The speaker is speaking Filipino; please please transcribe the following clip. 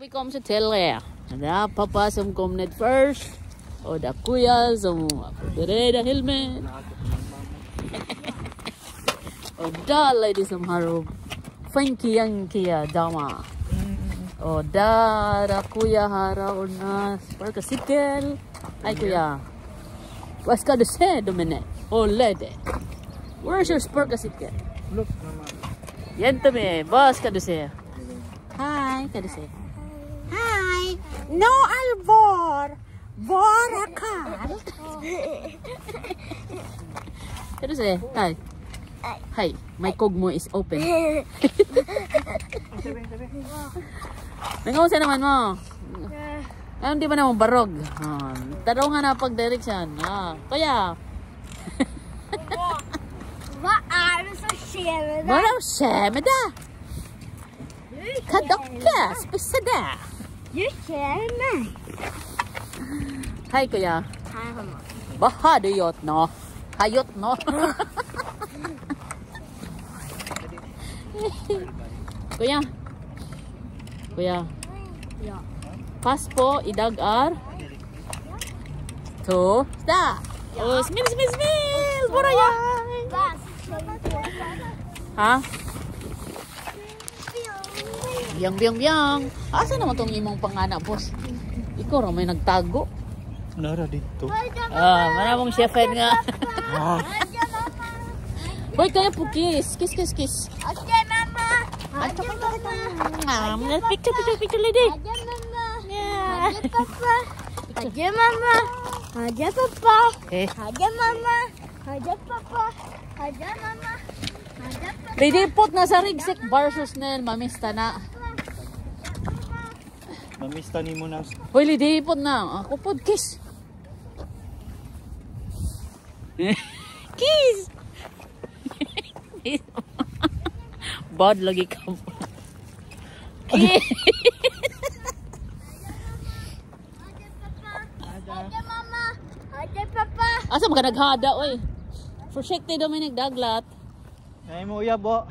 Vi kom så till er. Det är pappa som kom ner först. Och det är kuya som förbereder filmen. och där är det som har funky yang kia dama. Och där är kuya har ordnat sparkacykel. Ay kuya. Vad ska du säga Dominic? Och Lede. Where's your sparkacykel? Look naman. Yan me. Vad ska du säga? Hi, ska du säga? Hi! No Alvor! Vara kallt! Ska du säga? Hi. Hi, my kogmo is open. Nangaw sa naman mo. Ay, hindi ba naman barog? Ah, tarungan na pag direction. Ah, kaya, Vad är det som sker med dig? Kadocka, spissa mig. Hej kuya. Här mamma. Vad har du gjort nå? Har gjort nå? kuya. Kuya. Ja. Pass idag ar. To. Da. Oh, smil, smil, smil. Ha? Biyang, biyang, biyang. Asa naman tong imong panganak, boss? Ikaw ra may nagtago. Nara dito. Ah, manamong chef nga. Ah, Hoy, kaya po kiss. Kiss, kiss, kiss. Okej mamma. Ato ko ito. Ah, picture, picture, picture, lady. Adja mamma. Yeah. Adja pappa. Adja mamma. Adja pappa. Okay. Adja mamma. Adja pappa. Adja mamma. Adja pappa. Ridipot na sa Rigsek versus Nel, mamista na. Mamista ni mo na. Hoy, lidipot na. Ako po, kiss. kiss! Bad lagi ka mo. Kiss! Adja mamma. Adja pappa. Asa mga naghada, oy. For shake tayo Dominic Daglat. Ay mo uyab bo.